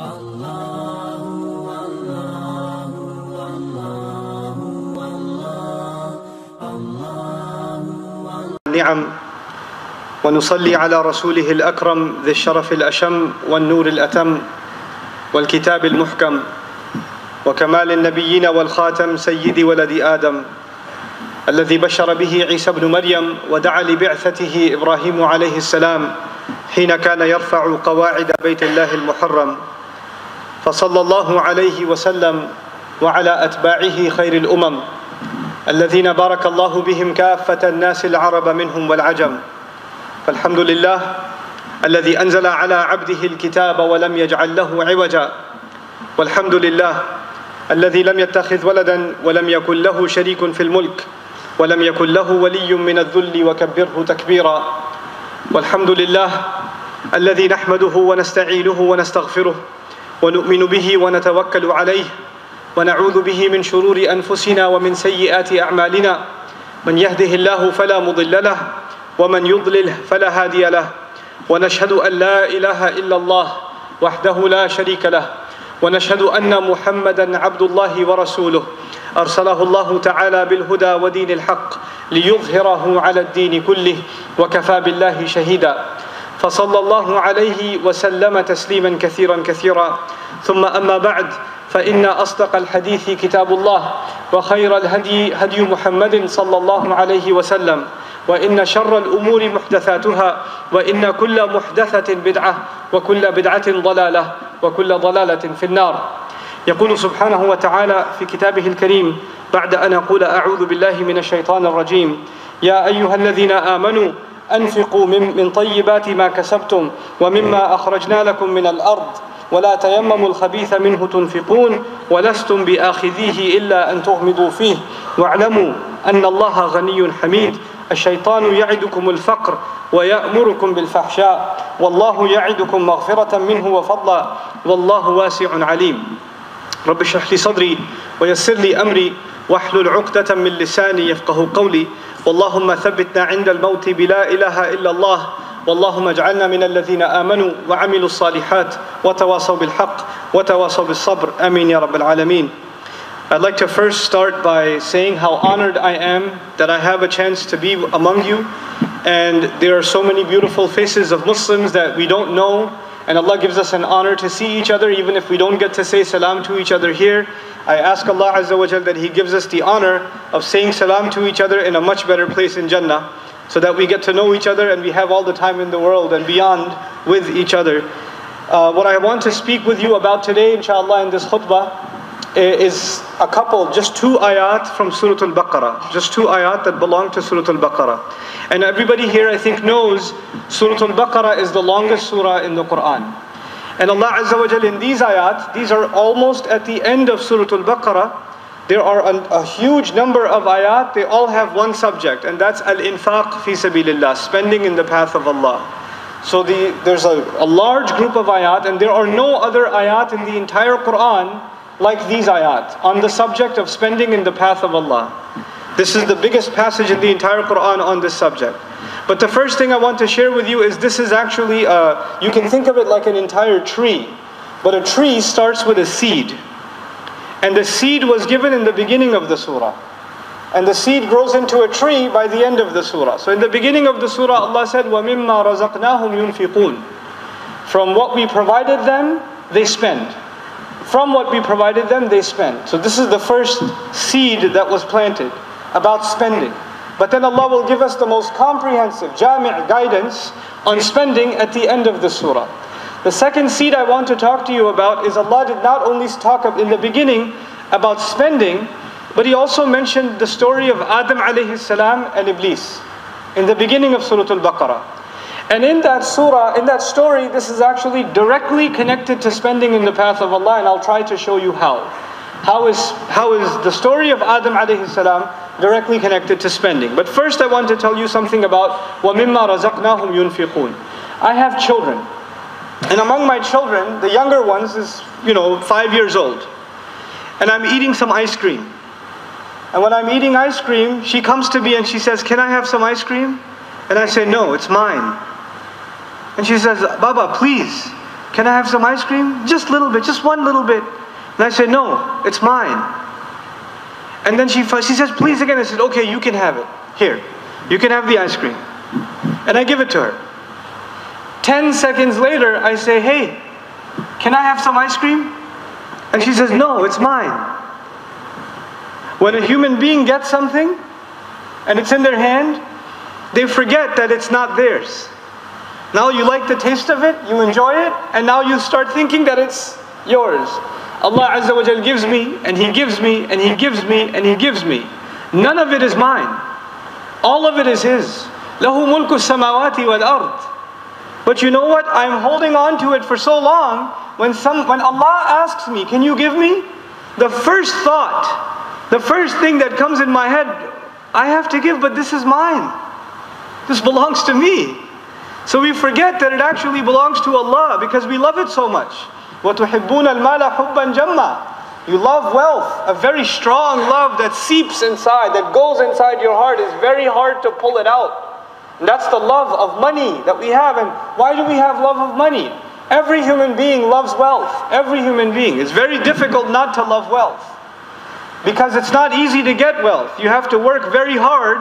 النعم ونصلي على رسوله الأكرم ذي الشرف الأشم والنور الأتم والكتاب المحكم وكمال النبيين والخاتم سيد ولد آدم الذي بشر به عيسى بن مريم ودعا لبعثته إبراهيم عليه السلام حين كان يرفع قواعد بيت الله المحرم. فصلى الله عليه وسلم وعلى أتباعه خير الأمم الذين بارك الله بهم كافة الناس العرب منهم والعجم. فالحمد لله الذي أنزل على عبده الكتاب ولم يجعل له عوجا. والحمد لله الذي لم يتخذ ولدا ولم يكن له شريك في الملك ولم يكن له ولي من الذل وكبره تكبيرا. والحمد لله الذي نحمده ونستعينه ونستغفره ونؤمن به ونتوكل عليه ونعوذ به من شرور أنفسنا ومن سيئات أعمالنا. من يهده الله فلا مضل له ومن يضلل فلا هادي له. ونشهد أن لا إله إلا الله وحده لا شريك له. ونشهد أن محمدا عبد الله ورسوله. أرسله الله تعالى بالهدى ودين الحق ليظهره على الدين كله وكفى بالله شهيدا. فصلى الله عليه وسلم تسليما كثيرا كثيرا. ثم أما بعد فإن أصدق الحديث كتاب الله وخير الهدي هدي محمد صلى الله عليه وسلم وإن شر الأمور محدثاتها وإن كل محدثة بدعة وكل بدعة ضلالة وكل ضلالة في النار. يقول سبحانه وتعالى في كتابه الكريم بعد أن أقول أعوذ بالله من الشيطان الرجيم يا أيها الذين آمنوا أنفقوا من, من طيبات ما كسبتم ومما أخرجنا لكم من الأرض ولا تيمموا الخبيث منه تنفقون ولستم بآخذيه إلا أن تغمضوا فيه واعلموا أن الله غني حميد الشيطان يعدكم الفقر ويأمركم بالفحشاء والله يعدكم مغفرة منه وفضلا والله واسع عليم رب اشرح لي صدري ويسر لي أمري واحلل عقدة من لساني يفقه قولي واللهم ثبتنا عند الموت بلا اله الا الله واللهم اجعلنا من الذين امنوا وعملوا الصالحات وتواصوا بالحق وتواصوا بالصبر امين يا رب العالمين I'd like to first start by saying how honored I am that I have a chance to be among you. And there are so many beautiful faces of Muslims that we don't know. And Allah gives us an honor to see each other, even if we don't get to say salam to each other here. I ask Allah Azza wa that He gives us the honor of saying salam to each other in a much better place in Jannah, so that we get to know each other and we have all the time in the world and beyond with each other. Uh, what I want to speak with you about today, inshallah, in this khutbah, is a couple, just two ayat from Surah Al Baqarah. Just two ayat that belong to Surah Al Baqarah. And everybody here, I think, knows Surah Al Baqarah is the longest surah in the Quran. And Allah Azza wa Jal in these ayat, these are almost at the end of Surah Al Baqarah. There are a, a huge number of ayat, they all have one subject, and that's Al Infaq fi sabilillah, spending in the path of Allah. So the, there's a, a large group of ayat, and there are no other ayat in the entire Quran like these ayat on the subject of spending in the path of Allah. This is the biggest passage in the entire Quran on this subject. But the first thing I want to share with you is this is actually, uh, you can think of it like an entire tree. But a tree starts with a seed. And the seed was given in the beginning of the surah. And the seed grows into a tree by the end of the surah. So in the beginning of the surah, Allah said, وَمِمَّا رَزَقْنَاهُمْ يُنْفِقُونَ From what we provided them, they spend. From what we provided them, they spend. So this is the first seed that was planted about spending. But then Allah will give us the most comprehensive jami' guidance on spending at the end of the surah. The second seed I want to talk to you about is Allah did not only talk in the beginning about spending, but He also mentioned the story of Adam alayhi salam and Iblis in the beginning of Surah Al-Baqarah. And in that surah, in that story, this is actually directly connected to spending in the path of Allah, and I'll try to show you how. How is, how is the story of Adam alayhi salam directly connected to spending. But first I want to tell you something about وَمِمَّا رَزَقْنَاهُمْ يُنْفِقُونَ I have children. And among my children, the younger ones is, you know, five years old. And I'm eating some ice cream. And when I'm eating ice cream, she comes to me and she says, Can I have some ice cream? And I say, No, it's mine. And she says, Baba, please, can I have some ice cream? Just a little bit, just one little bit. And I say, No, it's mine. And then she, she says, please again. I said, okay, you can have it. Here, you can have the ice cream. And I give it to her. Ten seconds later, I say, hey, can I have some ice cream? And she says, no, it's mine. When a human being gets something and it's in their hand, they forget that it's not theirs. Now you like the taste of it, you enjoy it, and now you start thinking that it's yours. Allah Azza wa Jal gives me, and He gives me, and He gives me, and He gives me. None of it is mine. All of it is His. له ملك السماوات والأرض. But you know what? I'm holding on to it for so long. When some, when Allah asks me, "Can you give me?" The first thought, the first thing that comes in my head, I have to give, but this is mine. This belongs to me. So we forget that it actually belongs to Allah because we love it so much. وَتُحِبُّونَ الْمَالَ حُبًّا جَمًّا You love wealth, a very strong love that seeps inside, that goes inside your heart. is very hard to pull it out. And that's the love of money that we have. And why do we have love of money? Every human being loves wealth. Every human being. It's very difficult not to love wealth. Because it's not easy to get wealth. You have to work very hard.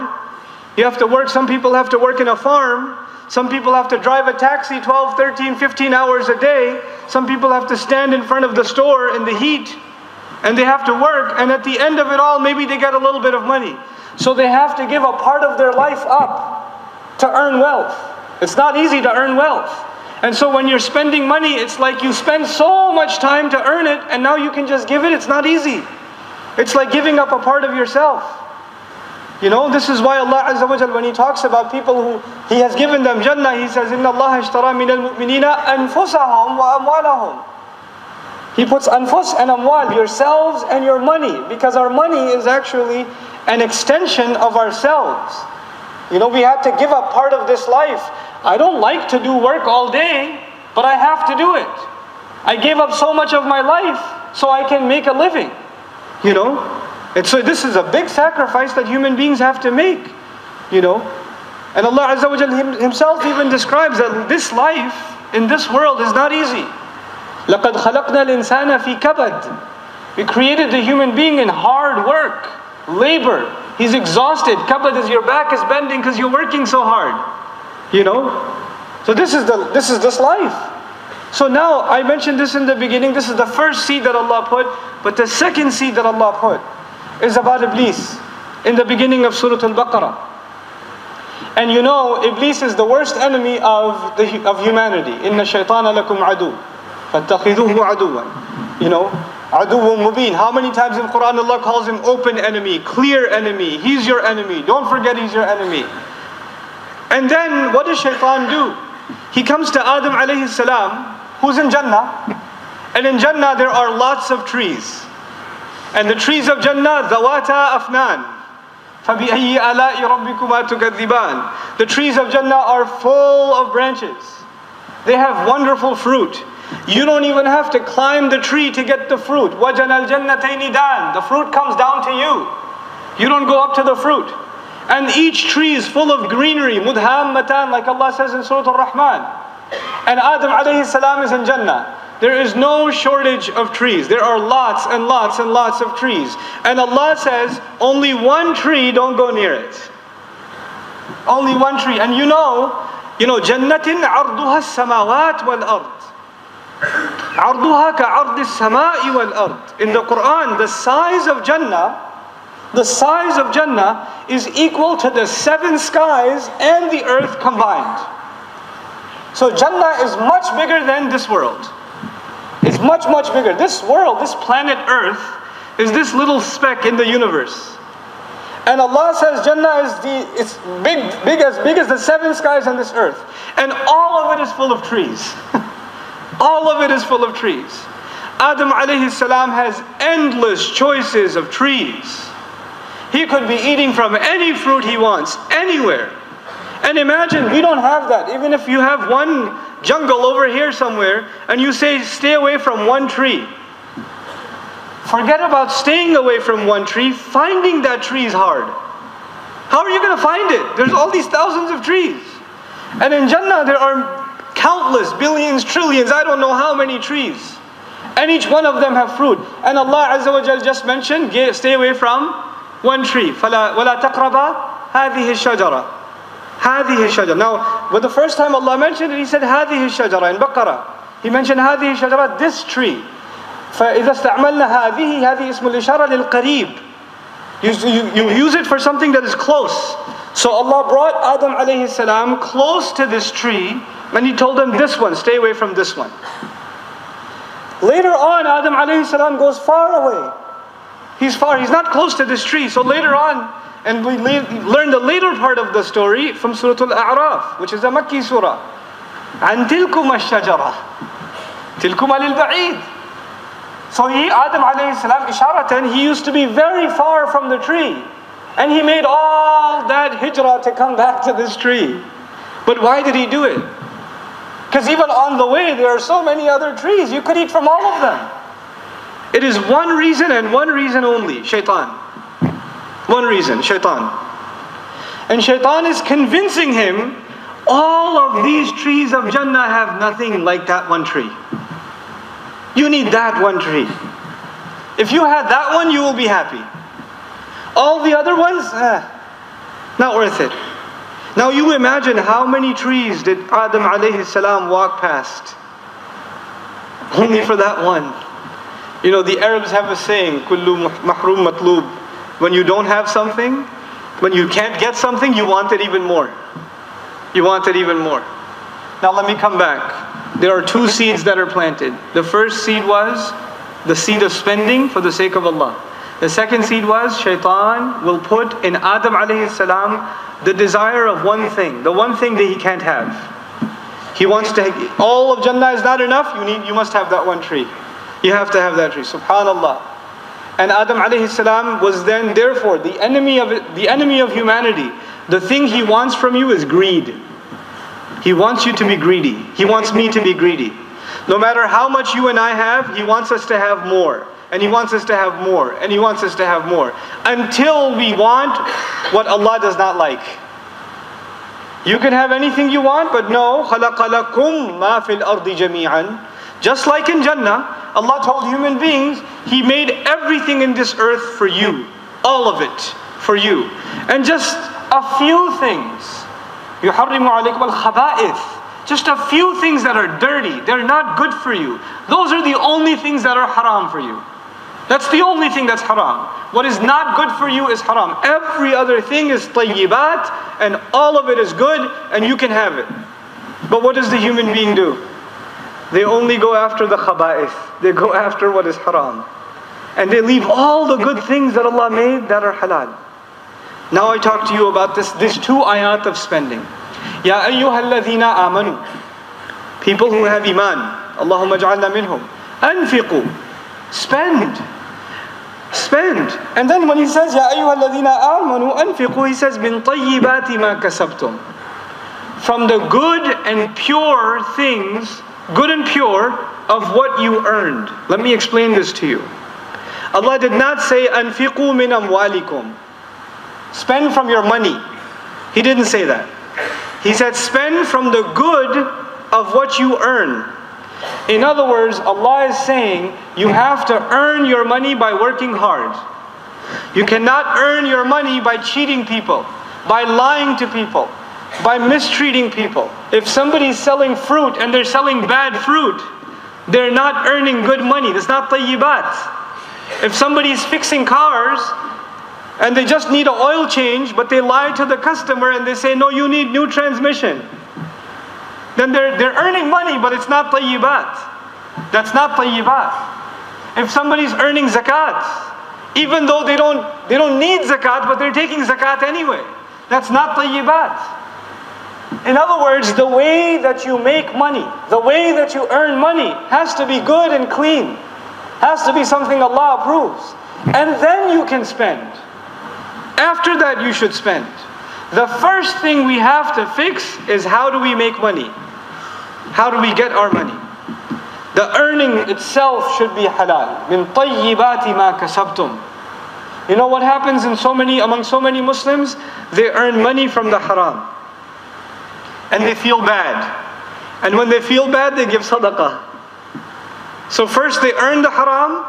You have to work, some people have to work in a farm. some people have to drive a taxi 12, 13, 15 hours a day. Some people have to stand in front of the store in the heat and they have to work. And at the end of it all, maybe they get a little bit of money. So they have to give a part of their life up to earn wealth. It's not easy to earn wealth. And so when you're spending money, it's like you spend so much time to earn it and now you can just give it. It's not easy. It's like giving up a part of yourself. You know, this is why Allah Azza wa Jal, when He talks about people who He has given them Jannah, He says, إِنَّ اللَّهَ اشْتَرَى مِنَ الْمُؤْمِنِينَ أَنفُسَهُمْ وَأَمْوَالَهُم He puts anfus and amwal, yourselves and your money, because our money is actually an extension of ourselves. You know, we have to give up part of this life. I don't like to do work all day, but I have to do it. I gave up so much of my life so I can make a living. You know? And so this is a big sacrifice that human beings have to make, you know. And Allah Azza wa Jalla Himself even describes that this life in this world is not easy. لَقَدْ خَلَقْنَا الْإِنسَانَ فِي كَبَدٍ We created the human being in hard work, labor. He's exhausted. Kabad is your back is bending because you're working so hard. You know? So this is the this is this life. So now I mentioned this in the beginning. This is the first seed that Allah put, but the second seed that Allah put is about Iblis in the beginning of Surah Al-Baqarah. And you know, Iblis is the worst enemy of, the, of humanity. إِنَّ الشَّيْطَانَ لَكُمْ عَدُوٌ فَاتَّخِذُوهُ عَدُوًا You know, عَدُوٌ مُبِينٌ How many times in Quran Allah calls him open enemy, clear enemy. He's your enemy. Don't forget he's your enemy. And then what does shaitan do? He comes to Adam alayhi salam, who's in Jannah. And in Jannah there are lots of trees. And the trees of Jannah, ذَوَاتَا أَفْنَانٍ فَبِأَيِّ آلَاءِ رَبِّكُمَا تُكَذِّبَانِ The trees of Jannah are full of branches. They have wonderful fruit. You don't even have to climb the tree to get the fruit. وَجَنَ الْجَنَّتَيْنِ دَانٍ The fruit comes down to you. You don't go up to the fruit. And each tree is full of greenery, mudhammatan, like Allah says in Surah Al-Rahman. And Adam alayhi salam is in Jannah. There is no shortage of trees. There are lots and lots and lots of trees. And Allah says, only one tree, don't go near it. Only one tree. And you know, you know, Jannatin arduha samawat wal ard. Arduha ka ardi samai wal ard. In the Quran, the size of Jannah the size of Jannah is equal to the seven skies and the earth combined. So Jannah is much bigger than this world much, much bigger. This world, this planet Earth, is this little speck in the universe. And Allah says Jannah is the it's big, big as big as the seven skies on this earth. And all of it is full of trees. all of it is full of trees. Adam alayhi salam has endless choices of trees. He could be eating from any fruit he wants, anywhere. And imagine, we don't have that. Even if you have one jungle over here somewhere and you say, stay away from one tree. Forget about staying away from one tree, finding that tree is hard. How are you going to find it? There's all these thousands of trees. And in Jannah, there are countless, billions, trillions, I don't know how many trees. And each one of them have fruit. And Allah Azza wa Jal just mentioned, stay away from one tree. فَلَا وَلَا تَقْرَبَا هَذِهِ الشَّجَرَةِ هذه الشجرة. Now, but the first time Allah mentioned it, He said هذه الشجرة in Baqarah. He mentioned هذه الشجرة, this tree. فإذا استعملنا هذه هذه اسم الإشارة للقريب. You, you, you use it for something that is close. So Allah brought Adam alayhi salam close to this tree and He told him this one, stay away from this one. Later on, Adam alayhi salam goes far away. He's far, he's not close to this tree. So later on, and we learn the later part of the story from Surah Al-A'raf, which is a Makki surah. عن تلكم الشجرة تلكم للبعيد So he, Adam alayhi salam, isharatan, he used to be very far from the tree. And he made all that hijrah to come back to this tree. But why did he do it? Because even on the way, there are so many other trees. You could eat from all of them. It is one reason and one reason only shaitan. One reason, shaitan. And shaitan is convincing him all of these trees of Jannah have nothing like that one tree. You need that one tree. If you had that one, you will be happy. All the other ones, eh, not worth it. Now you imagine how many trees did Adam alayhi salam walk past? Only for that one. You know, the Arabs have a saying, kullu mahrum matlub. When you don't have something, when you can't get something, you want it even more. You want it even more. Now let me come back. There are two seeds that are planted. The first seed was the seed of spending for the sake of Allah. The second seed was shaitan will put in Adam alayhi salam the desire of one thing, the one thing that he can't have. He wants to, all of Jannah is not enough, you need, you must have that one tree. You have to have that tree, subhanallah. And Adam alayhi salam was then therefore the enemy of, the enemy of humanity. The thing he wants from you is greed. He wants you to be greedy. He wants me to be greedy. No matter how much you and I have, he wants us to have more and He wants us to have more, and He wants us to have more. Until we want what Allah does not like. You can have anything you want, but no, خَلَقَ لَكُم مَا فِي الْأَرْضِ جَمِيعًا Just like in Jannah, Allah told human beings, He made everything in this earth for you. All of it for you. And just a few things. يُحَرِّمُ عَلَيْكُمُ الْخَبَائِثِ just a few things that are dirty, they're not good for you. Those are the only things that are haram for you. That's the only thing that's haram. What is not good for you is haram. Every other thing is tayyibat, and all of it is good, and you can have it. But what does the human being do? They only go after the khaba'ith. They go after what is haram. And they leave all the good things that Allah made that are halal. Now I talk to you about this, this two ayat of spending. Ya ayyuhalladhina amanu. People who have iman. Allahumma ja'alna minhum. Anfiqu. Spend. Spend. And then when he says, Ya ayyuha alladhina amanu anfiqu, he says, Min tayyibati ma kasabtum. From the good and pure things, good and pure, of what you earned. Let me explain this to you. Allah did not say, Anfiqu min amwalikum. Spend from your money. He didn't say that. He said, spend from the good of what you earn. In other words, Allah is saying you have to earn your money by working hard. You cannot earn your money by cheating people, by lying to people, by mistreating people. If somebody's selling fruit and they're selling bad fruit, they're not earning good money. That's not tayyibat. If somebody's fixing cars and they just need an oil change, but they lie to the customer and they say, no, you need new transmission then they're, they're earning money, but it's not tayyibat. That's not tayyibat. If somebody's earning zakat, even though they don't, they don't need zakat, but they're taking zakat anyway, that's not tayyibat. In other words, the way that you make money, the way that you earn money has to be good and clean. Has to be something Allah approves. And then you can spend. After that, you should spend. The first thing we have to fix is how do we make money? How do we get our money? The earning itself should be halal. Min tayyibati ma kasabtum. You know what happens in so many among so many Muslims? They earn money from the haram. And they feel bad. And when they feel bad, they give sadaqah. So first they earn the haram,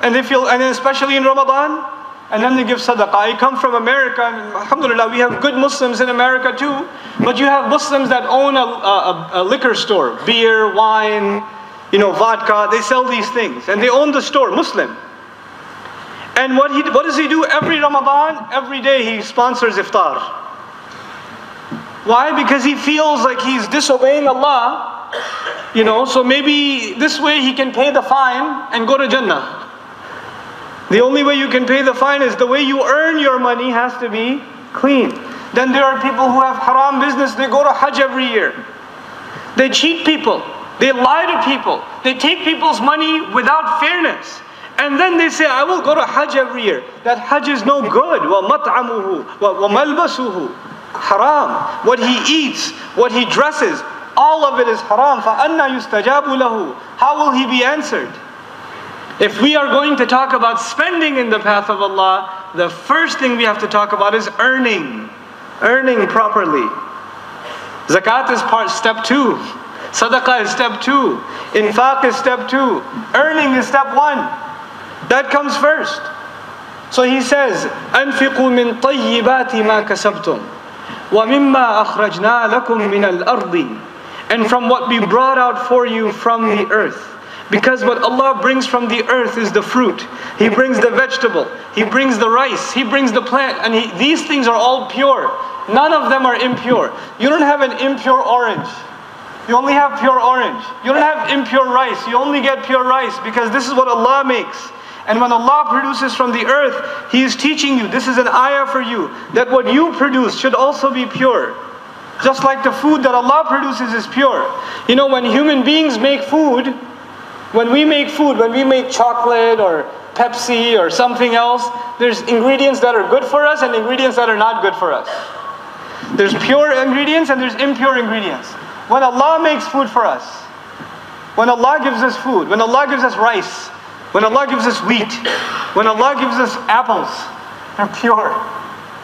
and they feel, and especially in Ramadan, and then they give sadaqah. I come from America, and alhamdulillah, we have good Muslims in America too, but you have Muslims that own a, a, a liquor store, beer, wine, you know, vodka, they sell these things, and they own the store, Muslim. And what, he, what does he do every Ramadan? Every day he sponsors iftar. Why? Because he feels like he's disobeying Allah, you know, so maybe this way he can pay the fine and go to Jannah. The only way you can pay the fine is the way you earn your money has to be clean. Then there are people who have haram business, they go to Hajj every year. They cheat people, they lie to people, they take people's money without fairness. And then they say, I will go to Hajj every year. That Hajj is no good. وَمَطْعَمُهُ وَمَلْبَسُهُ Haram. What he eats, what he dresses, all of it is haram. فَأَنَّا يُسْتَجَابُ لَهُ How will he be answered? If we are going to talk about spending in the path of Allah, the first thing we have to talk about is earning. Earning properly. Zakat is part step two. Sadaqah is step two. Infaq is step two. Earning is step one. That comes first. So he says, أنفقوا من طيبات ما كسبتم ومما أخرجنا لكم من الأرض And from what we brought out for you from the earth. Because what Allah brings from the earth is the fruit. He brings the vegetable. He brings the rice. He brings the plant. And he, these things are all pure. None of them are impure. You don't have an impure orange. You only have pure orange. You don't have impure rice. You only get pure rice because this is what Allah makes. And when Allah produces from the earth, He is teaching you, this is an ayah for you, that what you produce should also be pure. Just like the food that Allah produces is pure. You know, when human beings make food, when we make food, when we make chocolate or Pepsi or something else, there's ingredients that are good for us and ingredients that are not good for us. There's pure ingredients and there's impure ingredients. When Allah makes food for us, when Allah gives us food, when Allah gives us rice, when Allah gives us wheat, when Allah gives us apples, they're pure.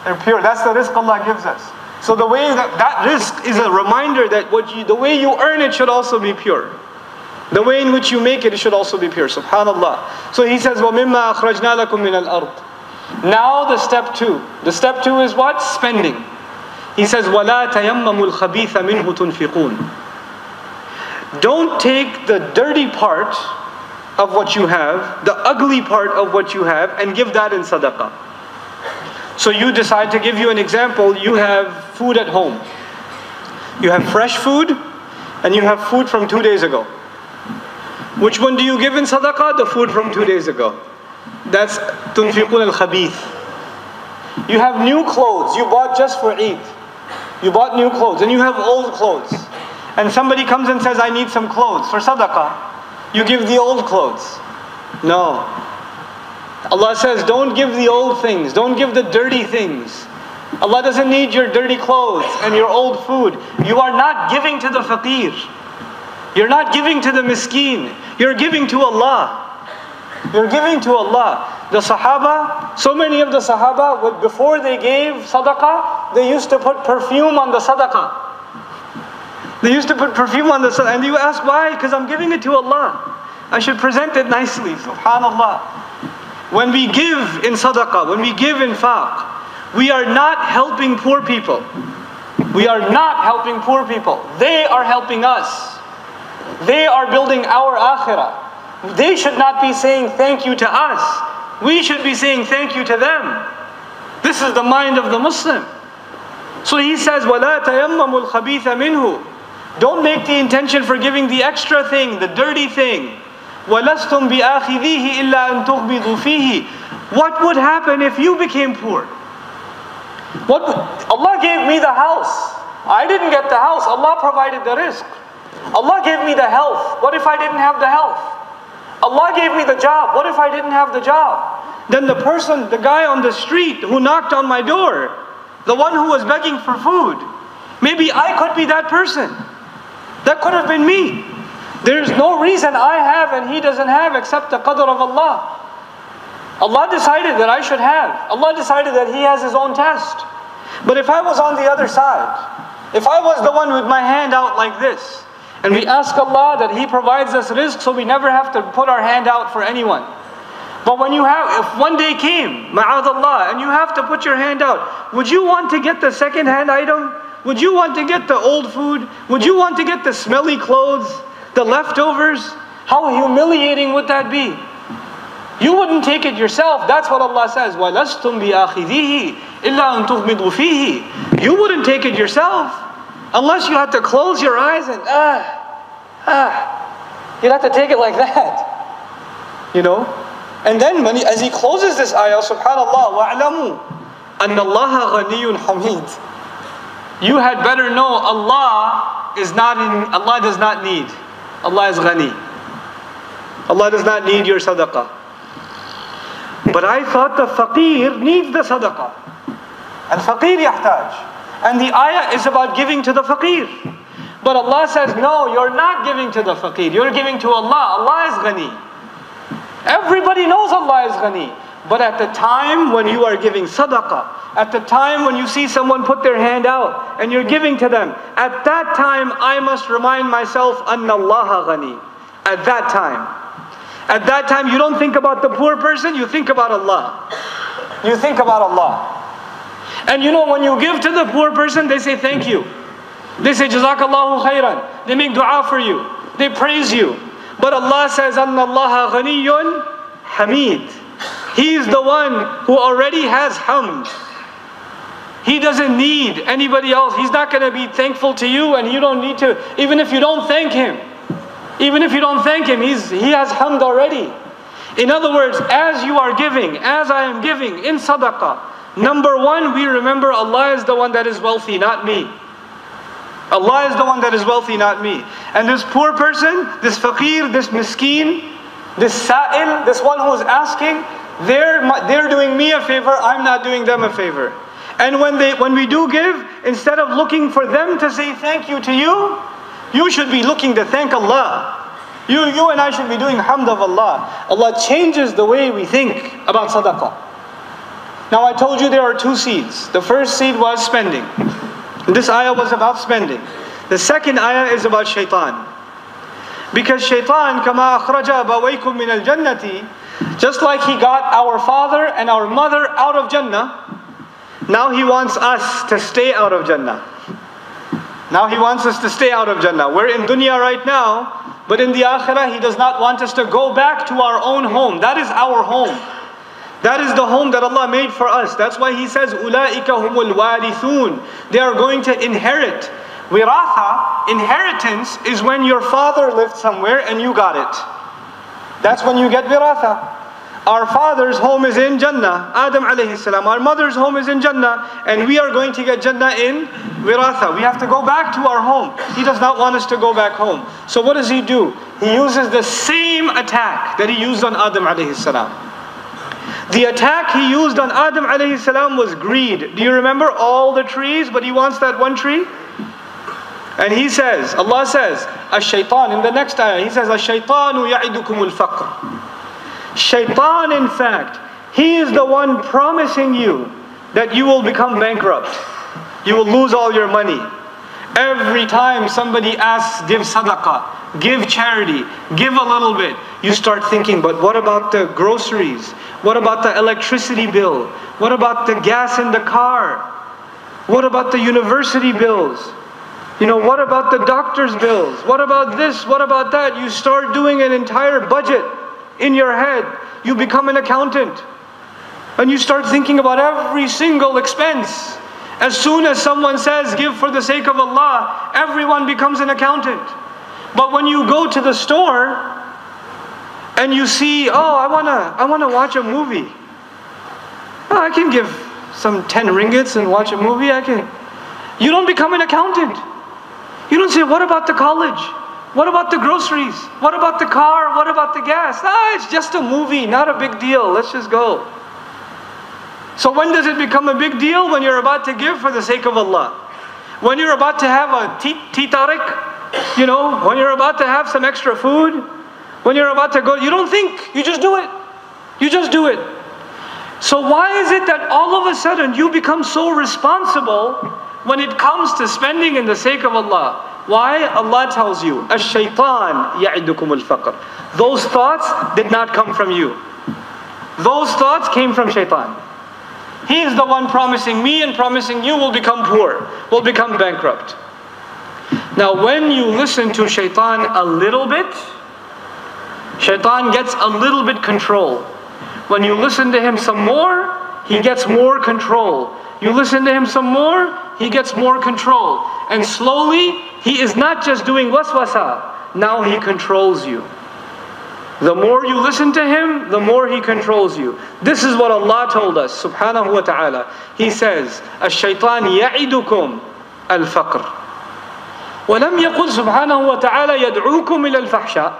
They're pure. That's the rizq Allah gives us. So the way that that rizq is a reminder that what you, the way you earn it should also be pure. The way in which you make it, it should also be pure. Subhanallah. So he says, الْأَرْضِ Now the step two. The step two is what? Spending. He says, وَلَا تَيَمَّمُوا الْخَبِيثَ مِنْهُ تُنْفِقُونَ Don't take the dirty part of what you have, the ugly part of what you have, and give that in sadaqah. So you decide to give you an example. You have food at home. You have fresh food, and you have food from two days ago. Which one do you give in sadaqah? The food from two days ago. That's tunfiqun al-khabith. You have new clothes you bought just for Eid. You bought new clothes and you have old clothes. And somebody comes and says, I need some clothes for sadaqah. You give the old clothes. No. Allah says, don't give the old things. Don't give the dirty things. Allah doesn't need your dirty clothes and your old food. You are not giving to the faqir. You're not giving to the miskeen. You're giving to Allah. You're giving to Allah. The Sahaba, so many of the Sahaba, before they gave sadaqah, they used to put perfume on the sadaqah. They used to put perfume on the sadaqah. And you ask why? Because I'm giving it to Allah. I should present it nicely. Subhanallah. When we give in sadaqah, when we give in faq, we are not helping poor people. We are not helping poor people. They are helping us. They are building our akhirah. They should not be saying thank you to us. We should be saying thank you to them. This is the mind of the Muslim. So he says, وَلَا تَيَمَّمُوا الْخَبِيثَ مِنْهُ don't make the intention for giving the extra thing, the dirty thing. وَلَسْتُمْ بِآخِذِيهِ إِلَّا أَن تُغْبِضُوا فِيهِ What would happen if you became poor? What Allah gave me the house. I didn't get the house. Allah provided the rizq. Allah gave me the health. What if I didn't have the health? Allah gave me the job. What if I didn't have the job? Then the person, the guy on the street who knocked on my door, the one who was begging for food, maybe I could be that person. That could have been me. There's no reason I have and he doesn't have except the qadr of Allah. Allah decided that I should have. Allah decided that He has His own test. But if I was on the other side, if I was the one with my hand out like this, And we ask Allah that He provides us rizq so we never have to put our hand out for anyone. But when you have, if one day came, ma'adallah, and you have to put your hand out, would you want to get the second hand item? Would you want to get the old food? Would you want to get the smelly clothes, the leftovers? How humiliating would that be? You wouldn't take it yourself. That's what Allah says. وَلَسْتُمْ بِآخِذِيهِ إِلَّا أَن تُغْمِضُوا فِيهِ You wouldn't take it yourself unless you had to close your eyes and ah, ah. You'd have to take it like that. You know? And then when he, as he closes this ayah, subhanallah, وَعْلَمُوا أَنَّ اللَّهَ غَنِيٌّ حَمِيدٌ you had better know Allah is not in, Allah does not need. Allah is ghani. Allah does not need your sadaqah. But I thought the faqir needs the sadaqah. And faqir yahtaj. And the ayah is about giving to the faqir. But Allah says, no, you're not giving to the faqir. You're giving to Allah. Allah is ghani. Everybody knows Allah is ghani. But at the time when you are giving sadaqah, at the time when you see someone put their hand out and you're giving to them, at that time I must remind myself, Anna Allah ghani. At that time. At that time you don't think about the poor person, you think about Allah. You think about Allah. And you know when you give to the poor person, they say thank you. They say Jazakallahu khairan. They make dua for you. They praise you. But Allah says, Anna Allah ghaniyun hamid. He's the one who already has hamd. He doesn't need anybody else. He's not going to be thankful to you and you don't need to, even if you don't thank Him. Even if you don't thank Him, he's, He has hamd already. In other words, as you are giving, as I am giving in sadaqah, number one, we remember Allah is the one that is wealthy, not me. Allah is the one that is wealthy, not me. And this poor person, this faqir, this miskeen, this sa'il, this one who is asking, they're, they're doing me a favor, I'm not doing them a favor. And when, they, when we do give, instead of looking for them to say thank you to you, you should be looking to thank Allah. You, you and I should be doing hamd of Allah. Allah changes the way we think about sadaqah. Now I told you there are two seeds. The first seed was spending. This ayah was about spending. The second ayah is about shaitan. Because shaitan, kama akhraja abawaykum min al-jannati, just like he got our father and our mother out of Jannah, now he wants us to stay out of Jannah. Now he wants us to stay out of Jannah. We're in dunya right now, but in the akhirah, he does not want us to go back to our own home. That is our home. That is the home that Allah made for us. That's why He says, أُولَٰئِكَ هُمُ الْوَارِثُونَ They are going to inherit. Wiratha, inheritance, is when your father lived somewhere and you got it. That's when you get wiratha. Our father's home is in Jannah, Adam alayhi salam. Our mother's home is in Jannah, and we are going to get Jannah in wiratha. We have to go back to our home. He does not want us to go back home. So what does he do? He uses the same attack that he used on Adam alayhi salam. The attack he used on Adam alayhi salam was greed. Do you remember all the trees, but he wants that one tree? And he says, Allah says, Ash-shaytan, in the next ayah, he says, Ash-shaytanu ya'idukum al-faqr. Shaitan, in fact, he is the one promising you that you will become bankrupt. You will lose all your money. Every time somebody asks, give sadaqah, give charity, give a little bit, you start thinking, but what about the groceries? What about the electricity bill? What about the gas in the car? What about the university bills? You know, what about the doctor's bills? What about this? What about that? You start doing an entire budget in your head. You become an accountant. And you start thinking about every single expense. As soon as someone says, give for the sake of Allah, everyone becomes an accountant. But when you go to the store and you see, oh, I wanna, I wanna watch a movie. Oh, I can give some 10 ringgits and watch a movie. I can. You don't become an accountant. You don't say, what about the college? What about the groceries? What about the car? What about the gas? Ah, it's just a movie, not a big deal. Let's just go. So when does it become a big deal? When you're about to give for the sake of Allah. When you're about to have a tea you know, when you're about to have some extra food, when you're about to go, you don't think, you just do it. You just do it. So why is it that all of a sudden you become so responsible when it comes to spending in the sake of Allah? Why? Allah tells you, Ash-shaytan ya'idukum al-faqr. Those thoughts did not come from you. Those thoughts came from shaitan. He is the one promising me and promising you will become poor, will become bankrupt. Now, when you listen to shaitan a little bit, shaitan gets a little bit control. When you listen to him some more, he gets more control. You listen to him some more, he gets more control. And slowly, he is not just doing waswasa, now he controls you. The more you listen to him, the more he controls you. This is what Allah told us, subhanahu wa ta'ala. He says, الشيطان يعدكم الفقر. ولم يقل سبحانه وتعالى يدعوكم إلى الفحشاء.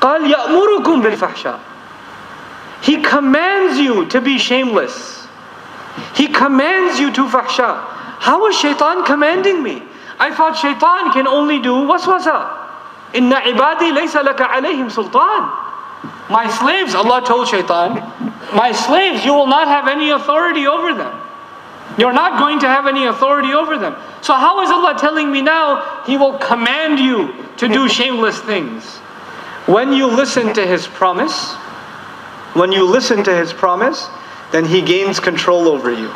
قال يأمركم بالفحشاء. He commands you to be shameless. He commands you to fahsha. How is shaitan commanding me? I thought shaitan can only do waswasa. Inna ibadi laysa laka alayhim sultan. My slaves, Allah told shaitan, my slaves, you will not have any authority over them. You're not going to have any authority over them. So how is Allah telling me now He will command you to do shameless things? When you listen to His promise, when you listen to His promise, then He gains control over you.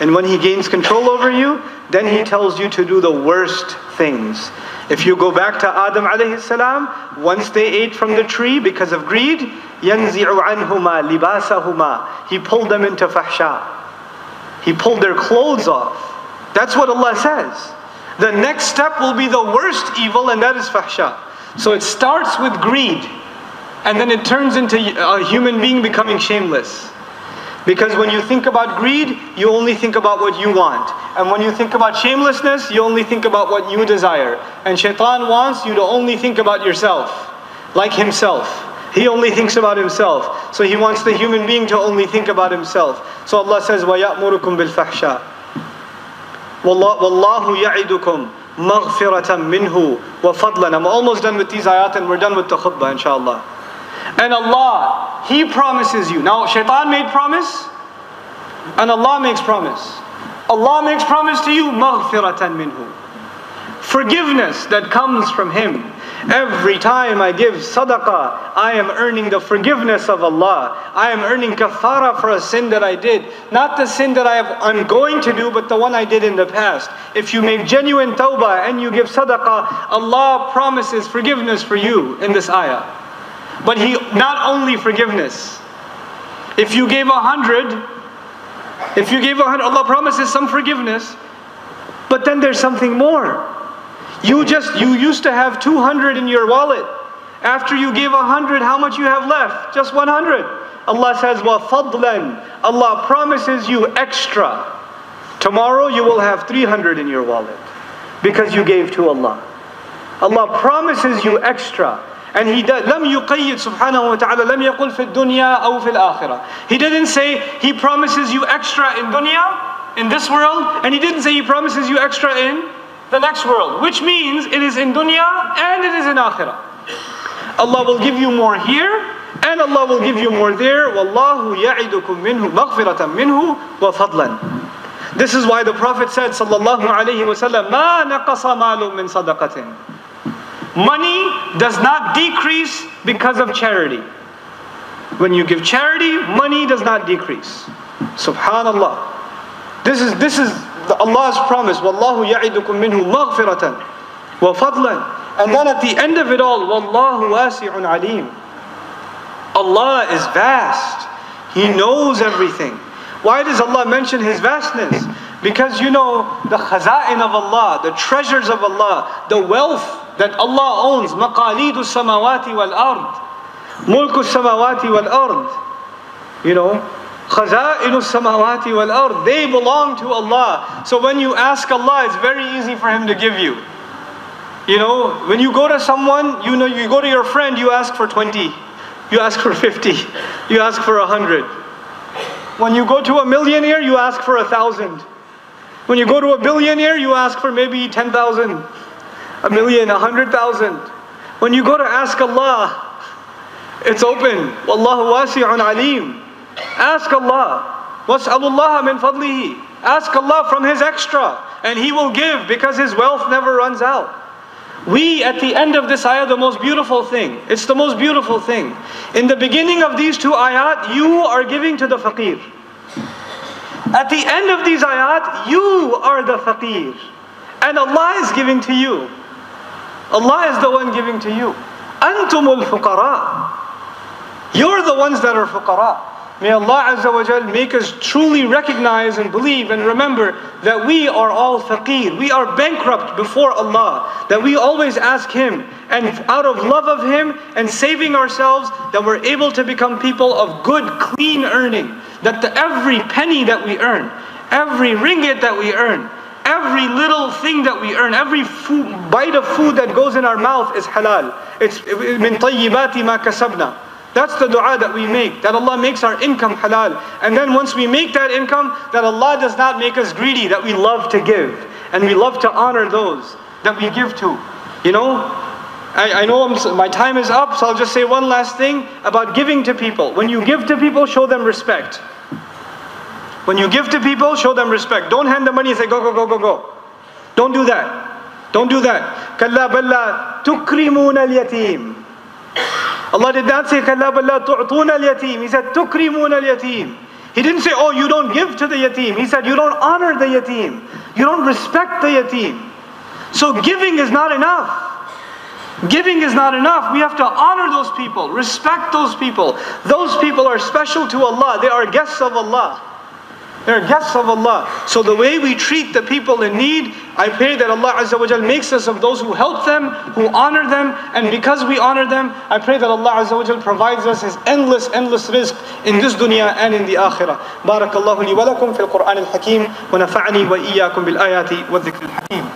And when He gains control over you, then He tells you to do the worst things. If you go back to Adam alayhi salam, once they ate from the tree because of greed, يَنْزِعُ عَنْهُمَا لِبَاسَهُمَا He pulled them into fahsha. He pulled their clothes off. That's what Allah says. The next step will be the worst evil and that is fahsha. So it starts with greed and then it turns into a human being becoming shameless. Because when you think about greed, you only think about what you want. And when you think about shamelessness, you only think about what you desire. And shaitan wants you to only think about yourself, like himself. He only thinks about himself. So he wants the human being to only think about himself. So Allah says, وَيَأْمُرُكُمْ بِالْفَحْشَاءِ وَاللَّهُ يَعِدُكُمْ مَغْفِرَةً مِّنْهُ وَفَضْلًا I'm almost done with these ayat and we're done with the khutbah inshallah. And Allah, He promises you. Now, shaitan made promise, and Allah makes promise. Allah makes promise to you, maghfiratan minhu. Forgiveness that comes from Him. Every time I give sadaqah, I am earning the forgiveness of Allah. I am earning kafara for a sin that I did. Not the sin that I am going to do, but the one I did in the past. If you make genuine tawbah and you give sadaqah, Allah promises forgiveness for you in this ayah. But he not only forgiveness. If you gave a hundred, if you gave a hundred, Allah promises some forgiveness. But then there's something more. You just you used to have 200 in your wallet. After you gave a hundred, how much you have left? Just 100. Allah says, "Wa fadlan." Allah promises you extra. Tomorrow you will have 300 in your wallet because you gave to Allah. Allah promises you extra. And he does, لم يقيد سبحانه وتعالى لم يقل في الدنيا أو في الآخرة. He didn't say he promises you extra in dunya, in this world, and he didn't say he promises you extra in the next world, which means it is in dunya and it is in akhirah. Allah will give you more here and Allah will give you more there. وَاللَّهُ يَعِدُكُم مِّنْهُ مَغْفِرَةً مِّنْهُ وَفَضْلًا This is why the Prophet said, sallallahu alayhi wa sallam, مَا نَقَصَ مَالٌ مِّن صَدَقَةٍ Money does not decrease because of charity. When you give charity, money does not decrease. Subhanallah. This is this is Allah's promise. Wallahu ya'idukum minhu maghfiratan wa fadlan. And then at the end of it all, Wallahu wasi'un alim. Allah is vast. He knows everything. Why does Allah mention His vastness? Because you know the khaza'in of Allah, the treasures of Allah, the wealth that Allah owns maqalidu samawati wal ard mulku samawati wal ard. You know khaza'inu samawati wal ard they belong to Allah. So when you ask Allah it's very easy for him to give you. You know when you go to someone you know you go to your friend you ask for 20 you ask for 50 you ask for 100 when you go to a millionaire you ask for a thousand. When you go to a billionaire you ask for maybe 10,000 a million, a hundred thousand. When you go to ask Allah, it's open. Wallahu wasi'un alim. Ask Allah. Was'alullah min fadlihi. Ask Allah from His extra. and he will give because his wealth never runs out. We, at the end of this ayah, the most beautiful thing. It's the most beautiful thing. In the beginning of these two ayat, you are giving to the faqir. At the end of these ayat, you are the faqir. And Allah is giving to you. Allah is the one giving to you. Antumul fuqara. You're the ones that are fuqara. May Allah Azza wa Jal make us truly recognize and believe and remember that we are all faqir. We are bankrupt before Allah. That we always ask Him and out of love of Him and saving ourselves that we're able to become people of good, clean earning. That the, every penny that we earn, every ringgit that we earn, every little thing that we earn, every food, bite of food that goes in our mouth is halal. It's min tayyibati ma kasabna. That's the dua that we make, that Allah makes our income halal. And then once we make that income, that Allah does not make us greedy, that we love to give. And we love to honor those that we give to. You know, I, I know I'm, my time is up, so I'll just say one last thing about giving to people. When you give to people, show them respect. When you give to people, show them respect. Don't hand the money and say, go, go, go, go, go. Don't do that. Don't do that. كلا بلا تكرمون اليتيم Allah did not say, كَلَّا بَلَّا تُعْطُونَ الْيَتِيمِ He said, تُكْرِمُونَ الْيَتِيمِ He didn't say, oh, you don't give to the yatim. He said, you don't honor the yatim. You don't respect the yatim. So giving is not enough. Giving is not enough. We have to honor those people, respect those people. Those people are special to Allah. They are guests of Allah. They're guests of Allah. So the way we treat the people in need, I pray that Allah Azza wa Jal makes us of those who help them, who honor them, and because we honor them, I pray that Allah Azza wa Jal provides us His endless, endless rizq in this dunya and in the akhirah. Barakallahu li wa lakum fil Qur'an al-Hakim, wa nafa'ani wa iyyakum bil ayati wa dhikr al-Hakim.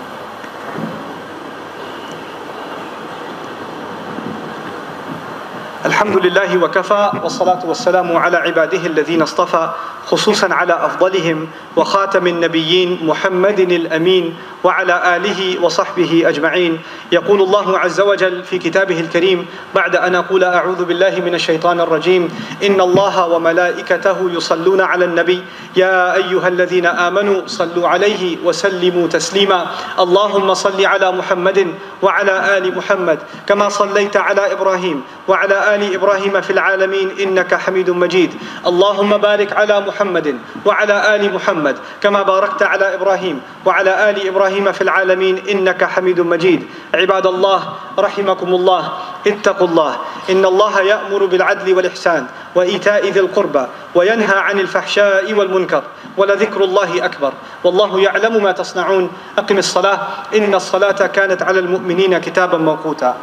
الحمد wa وكفى wa والسلام على عباده الذين اصطفى خصوصا على أفضلهم وخاتم النبيين محمد الأمين وعلى آله وصحبه أجمعين. يقول الله عز وجل في كتابه الكريم بعد أن أقول أعوذ بالله من الشيطان الرجيم إن الله وملائكته يصلون على النبي. يا أيها الذين آمنوا صلوا عليه وسلموا تسليما. اللهم صل على محمد وعلى آل محمد كما صليت على إبراهيم وعلى آل إبراهيم في العالمين إنك حميد مجيد. اللهم بارك على محمد محمد وعلى آل محمد كما باركت على إبراهيم وعلى آل إبراهيم في العالمين إنك حميد مجيد. عباد الله رحمكم الله اتقوا الله. إن الله يأمر بالعدل والإحسان وإيتاء ذي القربى وينهى عن الفحشاء والمنكر ولذكر الله أكبر. والله يعلم ما تصنعون. أقم الصلاة. إن الصلاة كانت على المؤمنين كتابا موقوتا.